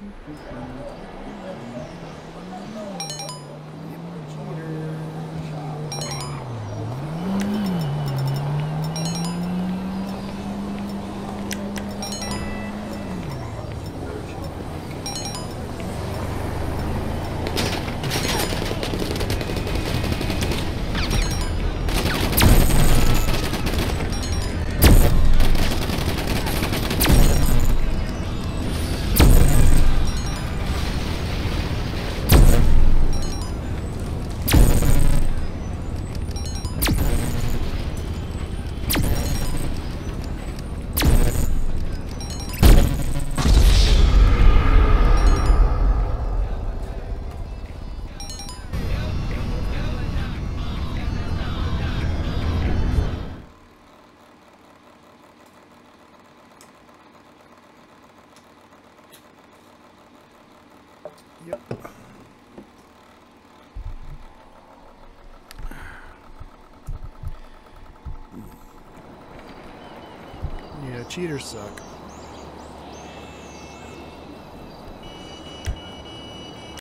Thank you. Yep. Yeah, cheaters suck.